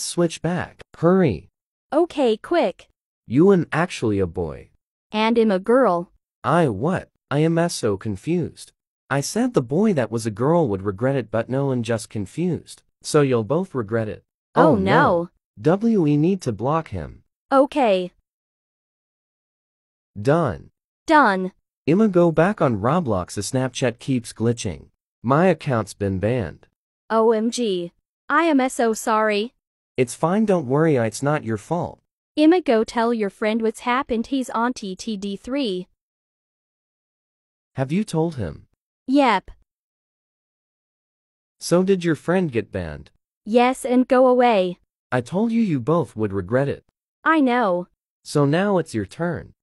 Switch back. Hurry. Okay, quick. You am actually a boy. And am a girl. I what? I am so confused. I said the boy that was a girl would regret it but no one just confused. So you'll both regret it. Oh, oh no. WE need to block him. Okay. Done. Done. Emma go back on Roblox the Snapchat keeps glitching. My account's been banned. OMG. I am so sorry. It's fine don't worry it's not your fault. Emma go tell your friend what's happened he's on TTD3. Have you told him? Yep. So did your friend get banned? Yes and go away. I told you you both would regret it. I know. So now it's your turn.